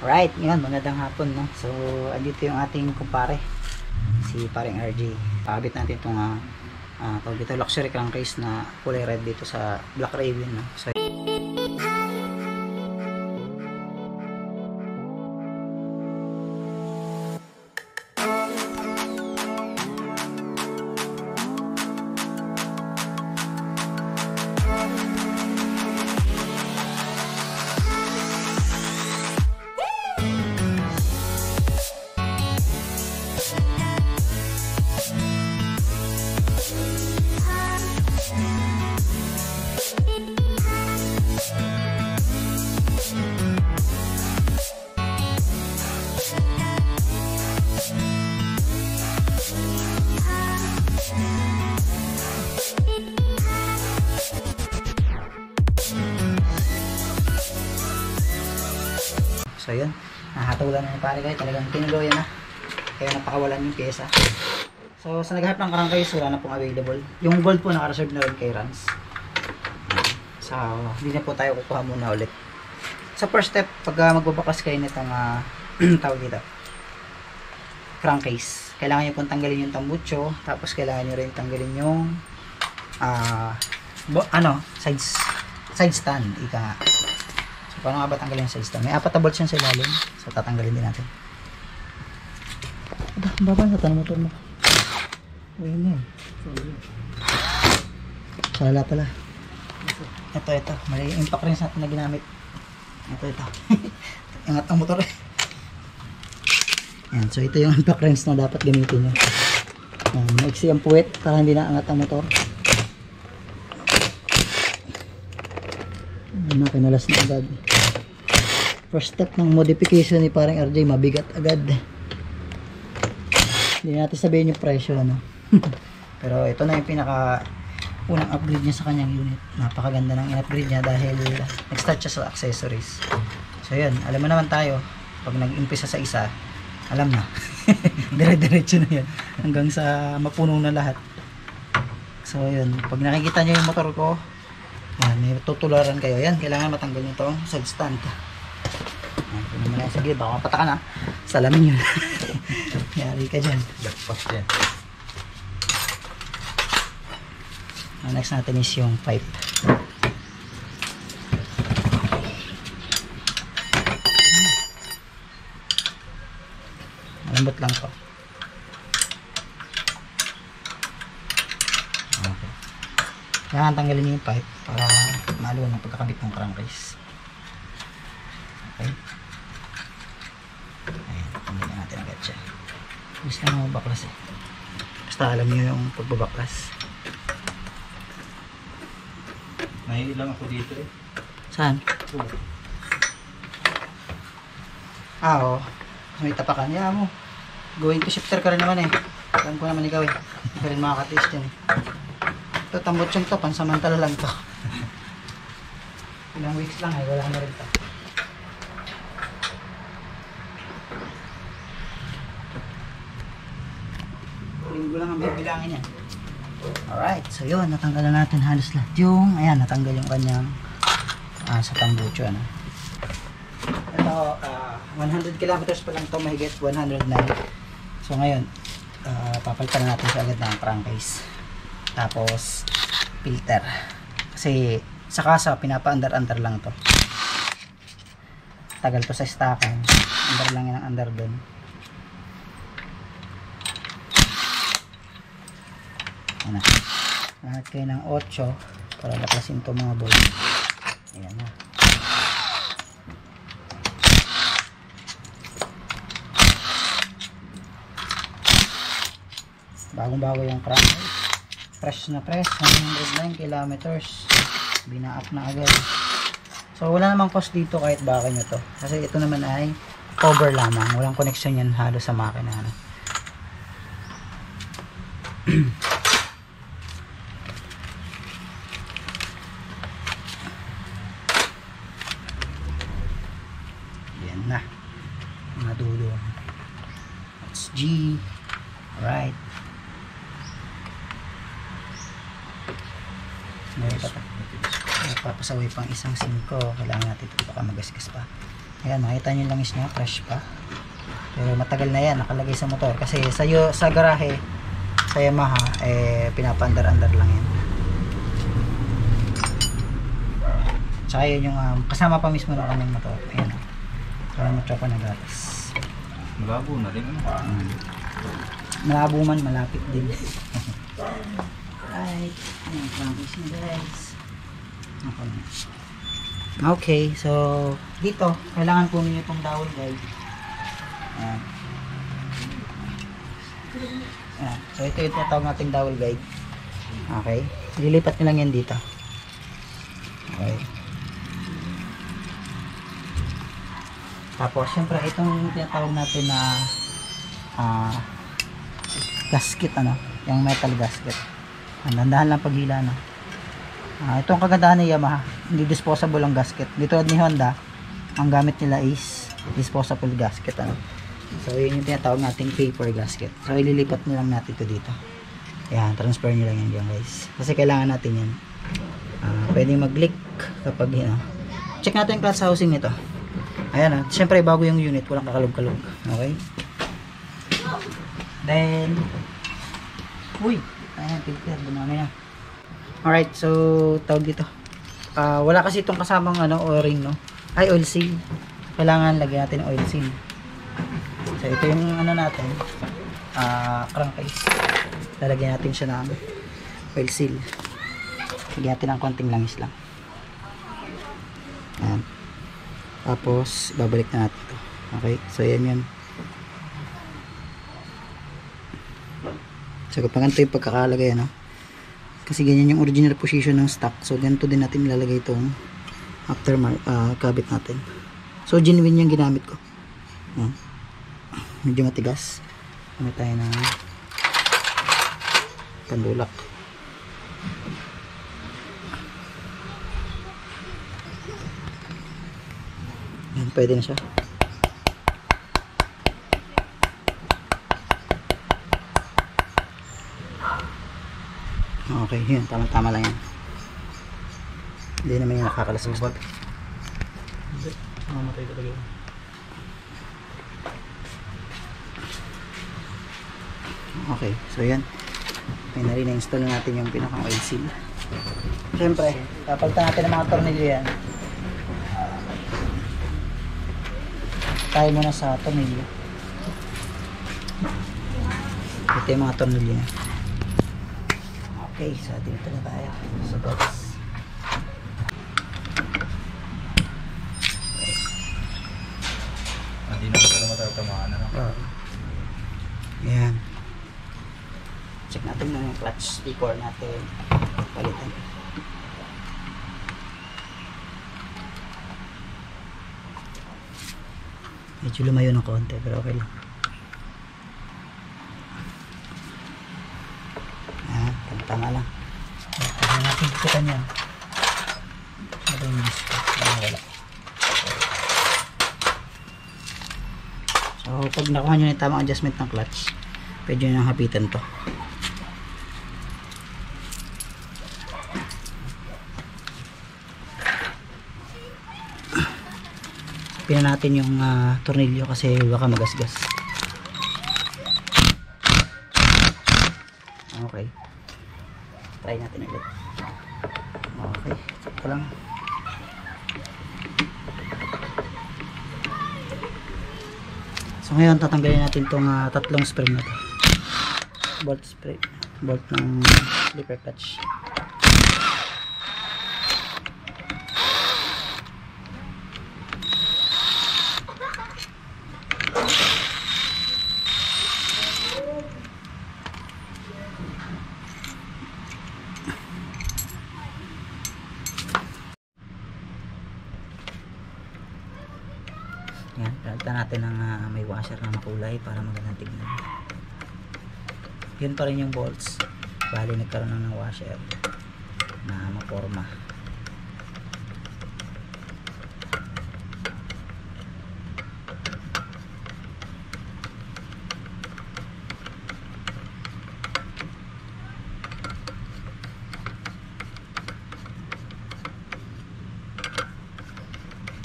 Right, yun, magandang hapon, no? So, andito yung ating kumpare, si paring RJ. Pakabit natin itong, uh, uh, tawag dito, luxury crankcase na kulay red dito sa Black Raven, no? So, So yun, nahatulan na ni pare guys, talagang tinuloyan na. Kaya napakawalan yung pyesa. So sa naghahanap ng crankcase, wala na pong available. Yung gold po naka-reserve na rin kay Rans. So, hindi na po tayo kukuha muna ulit. Sa first step, pag uh, magbabakas kayo nitong uh, tawag dito, crankcase, kailangan nyo pong tanggalin yung tambucho, tapos kailangan nyo rin tanggalin yung ah bo- ano, side, side stand, ika nga. Paano nga ba tanggalin yung stand? May apat na bolts yan sa ilalim. So, tatanggalin din natin. Aba, ang baba sa tanong motor mo. Ayun na. Sala pala. Ito, ito. Yung impact rings natin na ginamit. Ito, ito. Ingat ang motor. Ayan, so ito yung impact rings na dapat gamitin nyo. Ayan, maiksi ang puwet para hindi na angat ang motor. Ayan, nakinalas na agad. First step ng modification ni parang RJ, mabigat agad. Hindi natin sabihin yung presyo, ano. Pero ito na yung pinaka unang upgrade niya sa kanyang unit. Napakaganda ng in-upgrade niya dahil nag-start siya sa accessories. So yun, alam mo naman tayo, pag nag-umpisa sa isa, alam na. Dire-diretso na yan. Hanggang sa mapuno na lahat. So yun, pag nakikita niyo yung motor ko, yan, may tutularan kayo. Yan, kailangan matanggal nyo itong side stand. Yan, puno mo na yan. Sige, baka mapata ka na. Salamin yun. Yari ka dyan. Lagpas yan. Ang next natin is yung pipe. Malambot lang to. Okay. Kailangan tanggalin niyo yung pipe para maluwan ang pagkakabit ng crankcase. Okay. Ayan, tanggalin natin agad siya. Gusto na mabaklas eh. Basta alam niyo yung pagbabaklas. May ilang ako dito eh. Saan? Ah, oo. May tapakan. Ya mo. Going to shifter ka rin naman eh. Alam ko naman ikaw eh. Hindi ka rin makakatiis dyan eh. Ito, tambot yung to. Pansamantala lang to. Ilang weeks lang eh. Wala na rin to. Linggo lang ang bibilangin yan. Alright, so yun, natanggalan natin halos lahat yung, ayan, natanggal yung kanyang ah, sa tambucho, ano. Ito, ah, 100 kilometers pa lang to mahigit 109. So ngayon, ah, papalitan na natin siya agad ng crankcase. Tapos, filter. Kasi, sa kasa, pinapa-under-under lang to. Tagal to sa stackan. Under lang yan ang under doon. Ayan na. Lahat kayo ng 8 para laklasin to mga boy. Ayan na. Bagong bago yung crank. Fresh na fresh. 109 kilometers. Bina-up na agad. So wala namang cost dito kahit baka nyo to. Kasi ito naman ay cover lamang. Walang connection yan halos sa makina. Ano. Yan na. Mga dulo. That's G. Alright. Papasaway pang isang 5. Kailangan natin ito baka magasgas pa. Ayan, makita nyo langis niya, fresh pa. Pero matagal na yan, nakalagay sa motor. Kasi sa, sa garahe, sa Yamaha, eh, pinapandar-andar lang yan. Tsaka yun yung um, kasama pa mismo ng kanyang motor. Mo na gatas. Malabo na rin. Ano? Mm. Malabo man, malapit din. Right. Ayan, practice nyo guys. Okay. Okay, so dito, kailangan po ninyo itong dowel guide. Ayan. Ayan. So ito yung tinatawag nating dowel guide. Okay. Lilipat nyo lang yan dito. Okay. Tapos, syempre, itong tinatawag natin na ah gasket, ano? Yung metal gasket. Ang dandahan lang paghila, no? Ah, ito ang kagandahan ni Yamaha. Hindi disposable ang gasket. Dito ni Honda, ang gamit nila is disposable gasket, ano? So, yun yung tinatawag nating paper gasket. So, ililipat nyo lang natin ito dito. Ayan, transfer nyo lang yan guys. Kasi kailangan natin yan. Ah, pwedeng mag-leak kapag, you know. Check natin yung clutch housing nito. Ayan ah. Siyempre bago yung unit, walang kakalog-kalog. Okay? Then, uy, ayan, filter, dumami na. Alright, so, tawag dito. Ah, wala kasi itong kasamang ano, o-ring, no? Ay, oil seal. Kailangan lagyan natin oil seal. So, ito yung ano natin, ah, crankcase. Lalagyan natin siya ng oil seal. Lagyan natin ng konting langis lang. Ayan. Tapos, babalik na natin to. Okay? So, yan yun. So, kapag ganito yung pagkakalagay, ano? Kasi ganyan yung original position ng stock. So, ganito din natin ilalagay itong after uh, kabit natin. So, genuine yung ginamit ko. Ayan. Medyo matigas. Ano tayo na pandulak. Pwede na siya. Okay, yun. Tama-tama lang yan. Hindi naman yung nakakalasgas. Hindi. Mamatay talaga yun. Okay, so yan. Na-install na natin yung pinakang oil seal. Siyempre, papalitan natin ang mga tornilyo yan. Tayo muna sa tornilyo. Ito yung mga tornilyo niya. Okay, so dito na tayo sa box. Hindi na pala matatamaan. Ano? Uh, yan. Check natin muna yung clutch before natin palitan. Medyo lumayo ng konti pero okay lang. Ah, tama lang. Kaya natin kita niyan. Disco. Ah, wala. So, pag nakuha nyo na yung tamang adjustment ng clutch, pwede nyo nang hapitan to. Pinan natin yung ah, tornilyo kasi baka magasgas. Okay. Try natin ulit. Okay. Ito lang. So ngayon tatanggalin natin itong tatlong spring na to. Bolt spring. Bolt ng slipper clutch. Yan, palitan natin ng ah, may washer na makulay para magandang tignan. Yun pa rin yung bolts. Bali nagkaroon na ng washer na maporma.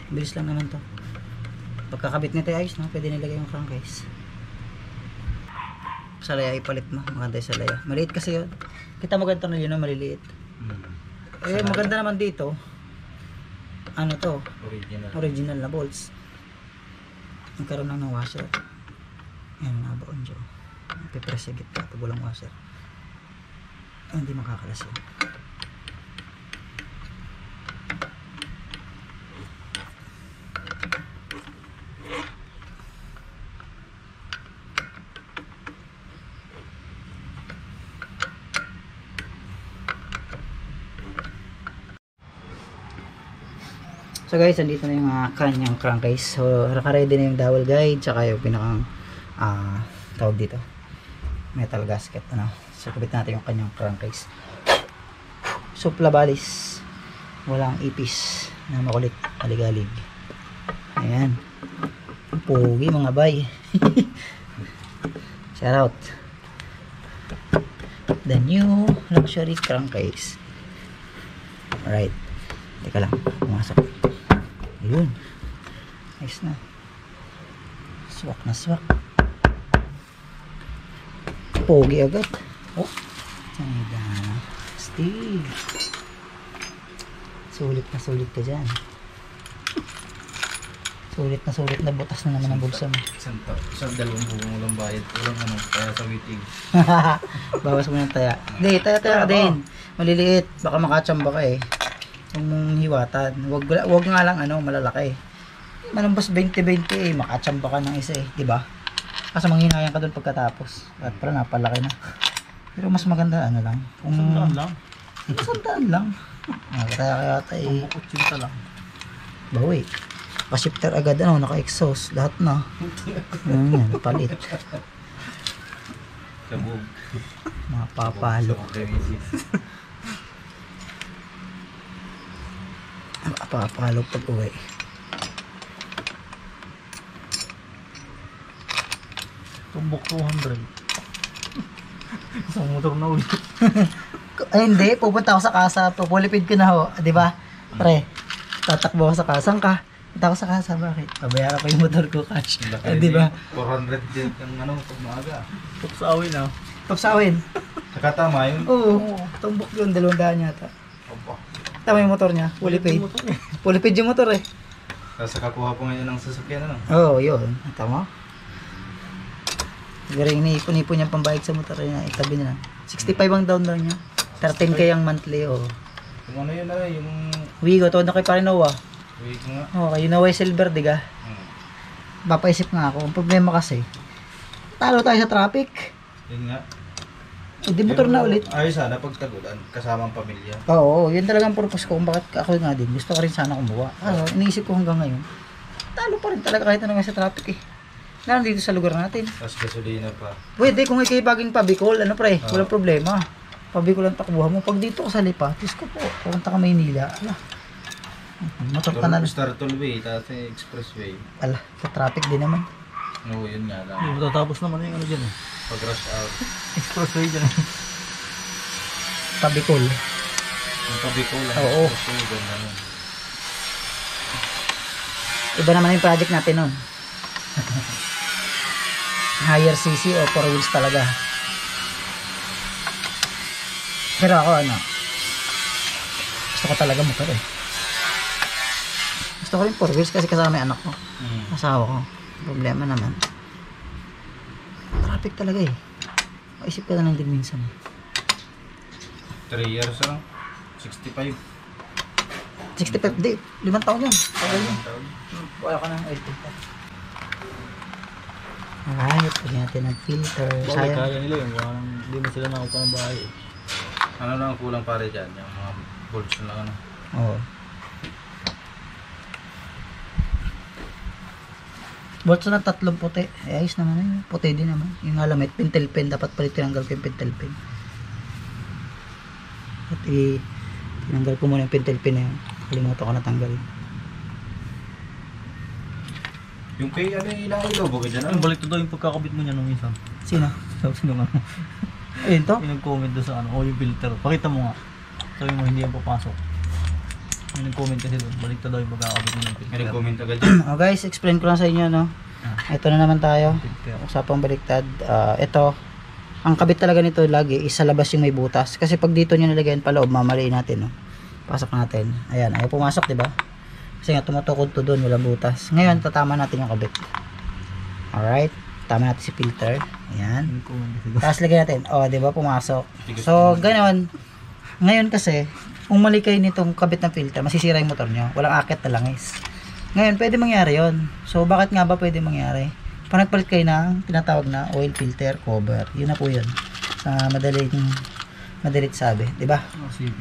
Bilis lang naman to. Pagkakabit nito ay ayos, no? Pwede nilagay yung crankcase. Sa laya ipalit mo. Maganda yung sa laya. Maliit kasi yun. Kita mo ganito na yun, no? maliliit. Hmm. Eh, maganda naman dito. Ano to? Original. Original na bolts. Nagkaroon lang ng washer. Ayan, nabaon dyan. Pipress sa gitna. Pag walang washer. Hindi makakalas yun. So guys, andito na yung uh, kanyang crankcase. So, naka-ready na yung dowel guide, tsaka yung pinakang ah tawag dito. Metal gasket, ano. So, kabit natin yung kanyang crankcase. Supla balis. Walang ipis na makulit, aligalig. Ayan. Pogi mga bay. Shout out. The new luxury crankcase. Alright. Teka lang, pumasok. Ayun. Ayos na. Swak na swak. Pogi agad. Oh. Tanda. Steve. Sulit na sulit ka dyan. Sulit na sulit na butas na naman ang bulsa mo. Isang, ta- isang dalawang buong walang bayad. Walang ano, kaya sa waiting. Bawas mo ng taya. Hindi, taya-taya ka din. Maliliit. Baka makachamba ka eh. Huwag mong hiwatan. Huwag, huwag nga lang ano, malalaki. Manambas 20-20 eh. Makachamba ka ng isa eh. di ba? Kasi manghinayang ka doon pagkatapos. At para napalaki na. Pero mas maganda ano lang. Kung, Sandaan lang. Sandaan lang. Ah, kaya kaya tayo eh. Bukot sinta lang. Bawi. Pa-shifter agad ano, naka-exhaust. Lahat na. Ano yan, palit. Kabog. Mga papalo. Sa pag uwi. Tumbok 200. Isang motor na ulit. Ay, hindi. Pupunta ako sa kasa. Pupulipid ko na ho. Di ba? Pre, tatakbo ako sa kasang ka. Punta ako sa kasa. Bakit? Pabayaran ko yung motor ko cash. Eh, di ba? 400 din ang ano, pag maaga. Tuksawin na. Tapsawin. Nakatama yun. Oo. Tumbok yun. Dalawang daan yata. Tama yung motor niya. Fully paid. Motor. Fully paid yung motor eh. Tapos kakuha po ngayon ng sasakyan ano. Oo, oh, yun. Tama. Siguro yung iniipon-ipon niyang pambayad sa motor niya. Itabi na lang. 65 ang down down niya. 13k ang monthly. Oh. Yung ano yun na yung Wigo, to na kay Parinoa. wait ko nga. Oh, kay Noah Silver, diga. Hmm. Papaisip nga ako. Ang problema kasi, talo tayo sa traffic. Yun nga. Hindi motor na ulit. Ayos sana pag tagulan, kasama ang pamilya. Oo, yun talaga ang purpose ko kung bakit ako nga din. Gusto ko rin sana kumuha. Ah, iniisip ko hanggang ngayon. Talo pa rin talaga kahit ano nga sa traffic eh. Lalo dito sa lugar natin. Tapos gasolina pa. Pwede kung ikay baging pabikol, ano pre, Oo. walang problema. Pabikol ang takbuhan mo. Pag dito ka sa Lipa, Diyos ko po, pumunta ka Maynila. Ala, motor ka na. Star Tollway, tapos expressway. Ala, sa traffic din naman. Oo, yun nga lang. Hindi matatapos naman yung ano dyan eh. Pag rush hour. Expressway dyan eh. Pabikol. Yung tabi ko lang. Oo. Ganda nun. Iba naman yung project natin nun. Higher CC o 4 wheels talaga. Pero ako ano, gusto ko talaga motor eh. Gusto ko rin 4 wheels kasi kasama yung anak ko. Hmm. Asawa ko. Problema naman. Traffic talaga eh. Maisip ka na lang din minsan. 3 years lang. 65. 65, di, limang taon yun. Tagal yun. Wala ka na, 18 pa. Alright, lagyan natin ng filter. Bakit kaya nila yun. Hindi mo sila nakuha ng bahay. Ano lang ang kulang pare dyan? Yung mga bolts na lang ano. Oo. Bolts na tatlong puti. Eh, ayos naman yun. Puti din naman. Yung alamit, pintel pen. Dapat pala tinanggal ko yung pintel pen. At i tinanggal ko muna yung pintel pen na yun. Kalimutan ko natanggal. Yung kay ano yung inailaw ba dyan? Ano, balik to daw yung pagkakabit mo niya nung isang. Sino? Sabi nung ano. Ayun to? Yung nag-comment doon sa ano, oh yung filter. Pakita mo nga. Sabi mo hindi yan papasok. May nag-comment kasi doon. Balik daw yung pagkakabit mo ng May filter. nag-comment agad dyan. Oh guys, explain ko lang sa inyo, no? Ah. Ito na naman tayo. Usapang baliktad. Ah, ito, ang kabit talaga nito lagi is sa labas yung may butas. Kasi pag dito nyo nilagyan pa loob, mamaliin natin, no? Pasok natin. Ayan, ayaw pumasok, di ba? Kasi nga, tumutukod to doon, walang butas. Ngayon, tatama natin yung kabit. Alright. Tama natin si filter. Ayan. May. Tapos lagyan natin. O, di ba, pumasok. So, ganoon. Ngayon kasi, kung mali kayo nitong kabit ng filter, masisira yung motor nyo. Walang akit na langis. Ngayon, pwede mangyari yon. So, bakit nga ba pwede mangyari? Pag nagpalit kayo ng tinatawag na oil filter cover. Yun na po yun. Sa madaling madalit sabi, di ba?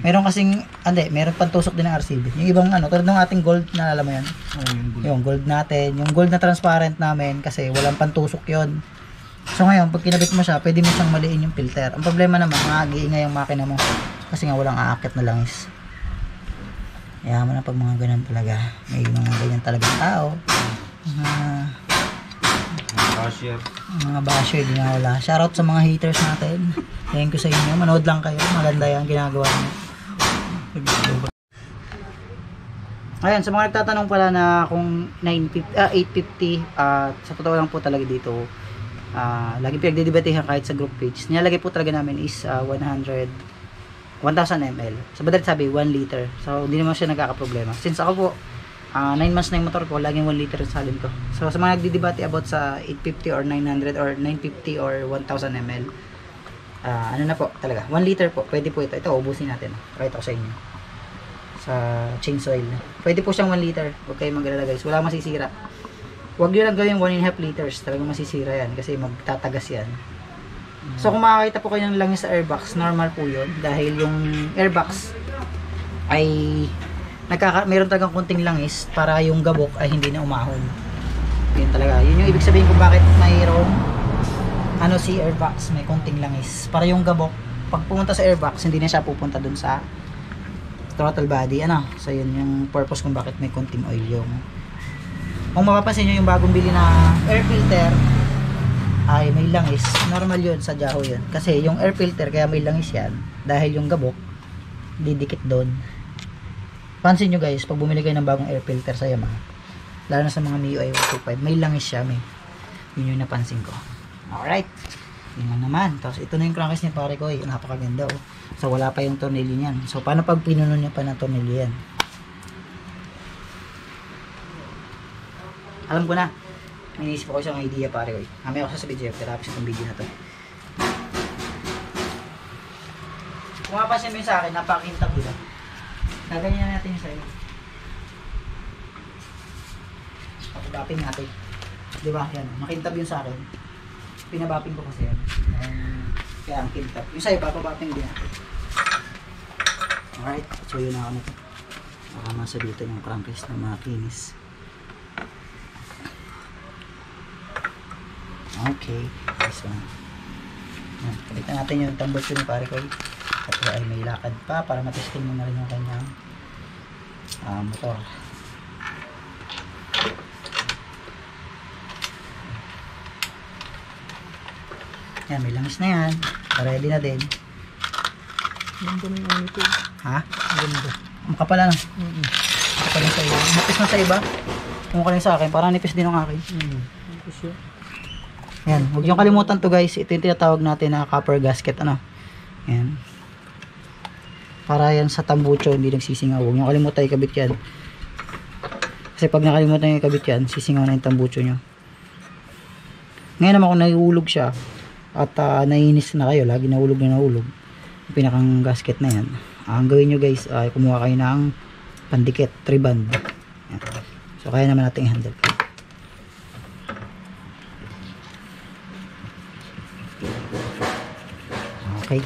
Meron kasing, ande, meron pantusok din ng RCB. Yung ibang ano, tulad ng ating gold, naalala mo yan? Oh, yung gulo. Yung gold natin, yung gold na transparent namin kasi walang pantusok yon. So ngayon, pag kinabit mo siya, pwede mo siyang maliin yung filter. Ang problema naman, mag-iingay yung makina mo kasi nga walang aakit na langis. Yaman na pag mga ganun talaga. May mga ganyan talaga tao. Mga, Cashier. mga basher, di na wala. Shoutout sa mga haters natin. Thank you sa inyo. Manood lang kayo. Maganda yung ginagawa niyo. Ayan, sa mga nagtatanong pala na kung 950, ah, 850, ah, sa totoo lang po talaga dito, ah, lagi pinagdidebatehan kahit sa group page. Nilalagay po talaga namin is ah, 100, 1,000 ml. Sa madalit sabi, 1 liter. So, hindi naman siya nagkakaproblema. Since ako po, 9 months na yung motor ko, laging 1 liter sa salin ko. So, sa mga nagdidebate about sa 850 or 900 or 950 or 1,000 ml, ah, ano na po, talaga, 1 liter po, pwede po ito. Ito, ubusin natin. Pakita ko sa inyo sa change oil. Pwede po siyang 1 liter. Huwag kayong mag-alala guys. Wala masisira. Huwag nyo lang gawin 1 and a half liters. Talagang masisira yan kasi magtatagas yan. So kung makakita po kayo ng langis sa airbox, normal po yun. Dahil yung airbox ay nagkaka meron talagang kunting langis para yung gabok ay hindi na umahon. Yun talaga. Yun yung ibig sabihin kung bakit mayroong ano si airbox, may kunting langis. Para yung gabok, pag pumunta sa airbox, hindi na siya pupunta dun sa throttle body ano so yun yung purpose kung bakit may konting oil yung kung mapapansin nyo yung bagong bili na air filter ay may langis normal yun sa Jaho yun kasi yung air filter kaya may langis yan dahil yung gabok didikit doon pansin nyo guys pag bumili kayo ng bagong air filter sa Yamaha lalo na sa mga MIUI 125 may langis siya may yun yung napansin ko alright yun lang naman tapos ito na yung crankcase ni pare ko eh. napakaganda oh So, wala pa yung tornilyo niyan. So, paano pag pinuno niya pa ng tornilyo yan? Alam ko na. May inisip ako isang idea pare ko. Mamaya ako sasabihin. Pero tapos itong video na to. Kung mapapansin mo yun sa akin, napakintab diba? Gaganyan natin sa'yo. Papabapin natin. Diba? Yan. Makintab yun sa akin. Pinabapin ko kasi yan. Um, kaya ang kintab. Yung sa'yo, papabapin din natin. Alright, so yun na ako nito. Baka masa dito yung crankcase na makinis. Okay, this one. Yan, Palitan natin yung tambol ni pare ko. At ay may lakad pa para matesting mo na rin yung kanyang ah, motor. Yan, may langis na yan. Ready na din. Ganda na yung ano ito. Ha? Ganda. Makapal na. Mm-mm. Makapal na sa iba. Nipis na sa iba. Kung kaling sa akin, parang nipis din ng akin. Mm. Ito siya. Yan, huwag niyong kalimutan to guys. Ito yung tinatawag natin na copper gasket. Ano? Yan. Para yan sa tambucho, hindi nagsisingaw. Huwag niyong kalimutan ikabit yan. Kasi pag nakalimutan niyo ikabit yan, sisingaw na yung tambucho niyo. Ngayon naman kung nahihulog siya, at uh, naiinis na kayo, lagi nahulog na nahulog, yung pinakang gasket na yan, Ah, ang gawin nyo guys, ay kumuha kayo ng pandikit, triband. Yan. So, kaya naman natin i-handle. Okay.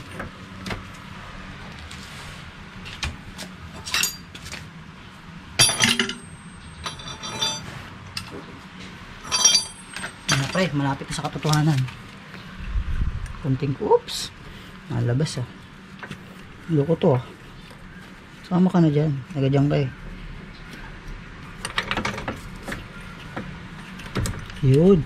Ano pre, malapit sa katotohanan. Kunting oops. Nalabas ah. Loko to ah. Sama ka na dyan. Nagadyan ka eh. Yun.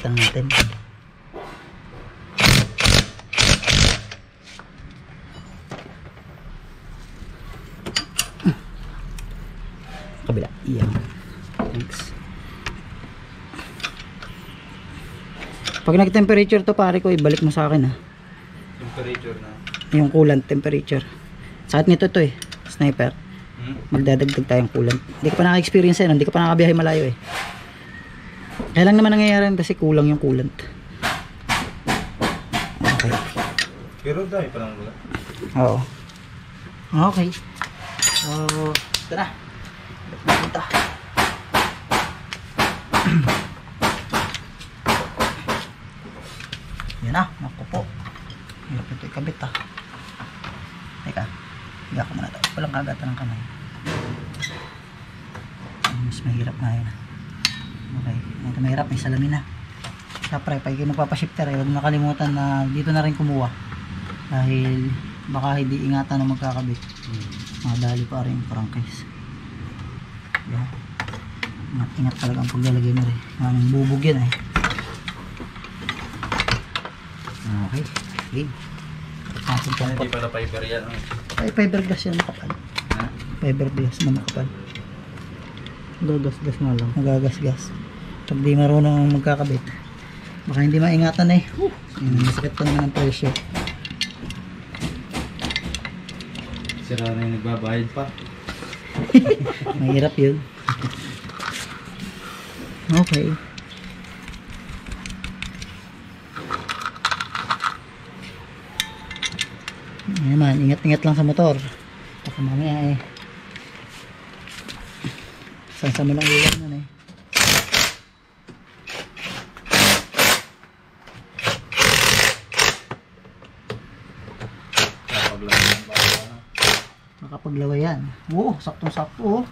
Nakita natin. kabila. Yan. Thanks. Pag nag-temperature to pare ko, ibalik mo sa akin ha. Temperature na. Yung coolant temperature. Sa atin nito to eh. Sniper. Hmm? Magdadagdag tayong coolant. Hindi ka pa naka-experience yan. Hindi ka pa nakabiyahe malayo eh. Kaya lang naman nangyayari kasi kulang yung coolant. Okay. Pero dahil pa lang wala. Oo. Okay. So, ito na. Punta. Yan na. Naku po. Hirap ito ikabit ah. Teka. Higa ko muna. Walang kagatan ng kamay. Mas mahirap nga yun. Okay. Ito mahirap. May salamin na. Siyempre, pag kayo magpapashifter, eh, huwag nakalimutan na dito na rin kumuha. Dahil baka hindi ingatan na magkakabit. Madali pa rin yung prangkase. Yan. Ingat talaga ang paglalagay mo rin. Maraming bubog yan eh. Okay. Game. Natin Hindi pang pala fiber yan. ah. Ay, fiberglass yan makapal. Ha? Fiberglass na makapal. Gagas-gas nga lang. Magagasgas. Pag di marunong magkakabit, baka hindi maingatan eh. Whew. Yan, masakit pa naman ang presyo. Sira na yung nagbabayad pa. Mahirap yun. Okay. Ayan naman, ingat-ingat lang sa motor. Baka mamaya eh. Sansa mo lang ulan nun eh. Makapaglawa yan. Oo, saktong-sakto oh.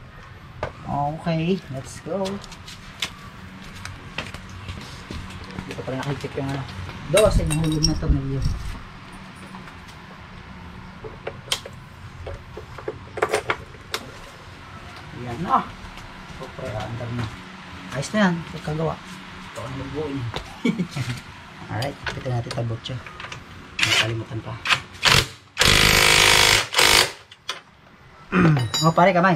Okay, let's go. Ko pa rin nakikip yung ano. Dos, yung hulog na tornilyo. Yan na. Super, andar na. Ayos na yan, pagkagawa. Ito ang magbuo niya. Alright, pitin natin tabot siya. Nakalimutan pa. Oh, pare kamay.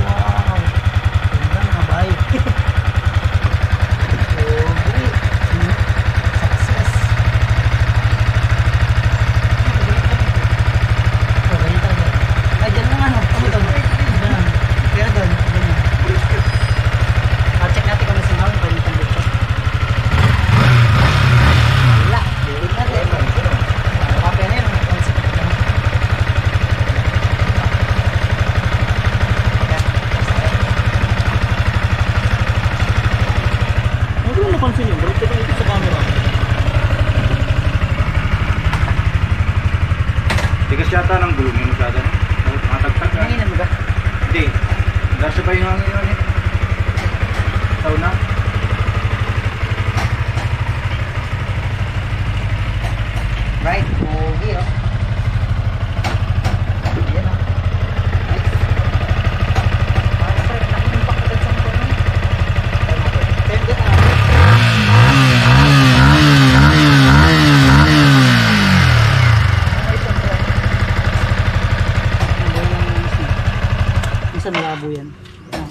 Wow. Ganda mga bay. Pogi. Success. Oh, ganyan talaga. Ay, dyan lang ano. Ano doon? Ganun. Pero doon. Ganyan. Ah, check natin kung may singaw. Ganyan tambot siya. Wala. Dilig natin. Kape na yun. Ano mo napansin yun? Balik ka ito sa camera. Tigas yata ng gulong yung masyado. no? Matagtag na. Nanginan mo ba? Hindi. Dasya pa yung hangin yun eh. Tao na. Right, pogi oh. Yan oh. Nice. Parang pre, nakikipak agad sa motor mo. Try natin. Pwede na. Ay, ito, pre. Ang buhay ng inis niya. Minsan malabo yan. Yan.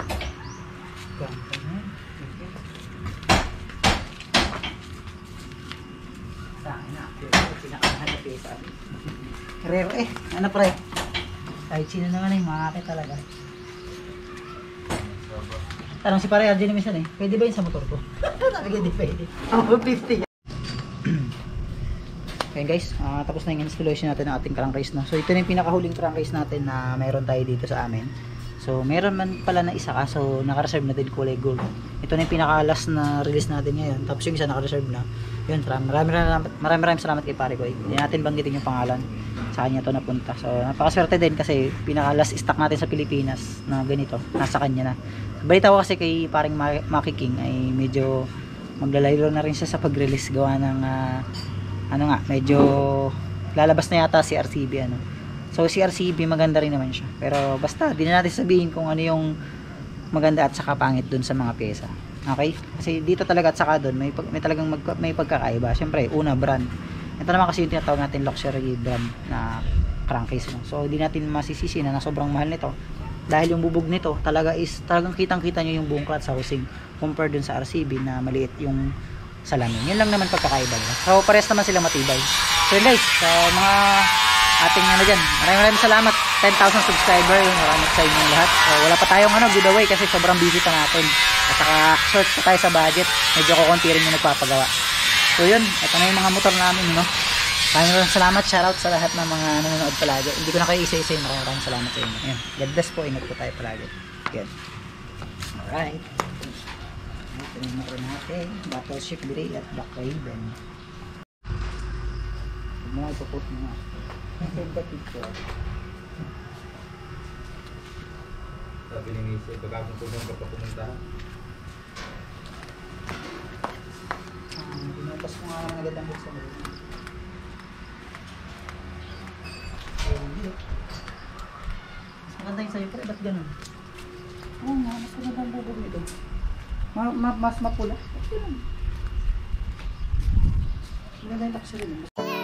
Ganda na. Okay. Sa akin na. Pinakamahal na sa akin. Rare eh. Ano pre? Kahit sino naman eh, makakit talaga. Tanong si pare Arjen minsan eh, pwede ba yun sa motor ko? Sabi pwede. Ako 50 Okay guys, ah, tapos na yung installation natin ng ating crankcase no. So ito na yung pinakahuling crankcase natin na meron tayo dito sa amin. So meron man pala na isa kaso naka-reserve na din kulay gold. Ito na yung pinaka-last na release natin ngayon. Tapos yung isa naka-reserve na. Yun, maraming maraming maraming maraming salamat kay pare ko. Hindi natin banggitin yung pangalan. Sa kanya to napunta. So napakaswerte din kasi pinaka-last stock natin sa Pilipinas na ganito. Nasa kanya na. Balita ko kasi kay paring Ma- Maki King ay medyo maglalaylo na rin siya sa pag-release gawa ng ah, ano nga, medyo lalabas na yata si RCB ano. So si RCB maganda rin naman siya. Pero basta, di na natin sabihin kung ano yung maganda at saka pangit dun sa mga pyesa. Okay? Kasi dito talaga at saka dun, may, may talagang mag, may pagkakaiba. Siyempre, una, brand. Ito naman kasi yung tinatawag natin luxury brand na crankcase mo. So, hindi natin masisisi na, na sobrang mahal nito. Dahil yung bubog nito, talaga is, talagang kitang-kita nyo yung buong clutch housing compared dun sa RCB na maliit yung salamin. Yun lang naman pagkakaiba nila. So, pares naman sila matibay. So, guys, sa mga ating ano dyan, maraming maraming salamat. 10,000 subscriber, yun, maraming sa inyong lahat. So, wala pa tayong ano, giveaway kasi sobrang busy pa natin. At saka, short pa tayo sa budget. Medyo kukunti rin yung nagpapagawa. So, yun, ito na yung mga motor namin, no? Maraming salamat, shoutout sa lahat ng mga nanonood palagi. Hindi ko na kayo isa-isa, maraming maraming salamat sa inyo. Ayan, God bless po, ingat po tayo palagi. Good. Alright. Ito yung motor natin. Battleship Grey at Black Raven. Huwag mo ipuput mo nga. Save the picture. Sabi ni Missy, baka kung pumunta pa pumunta. Pinupas ko nga ng agad ang buksan mo. Oh. Mas maganda yung sa'yo, pero ba't ganun? Oo nga, mas maganda ang bubog nito. Ma ma mas mapula. Ba't ganun? Maganda yung taxi rin.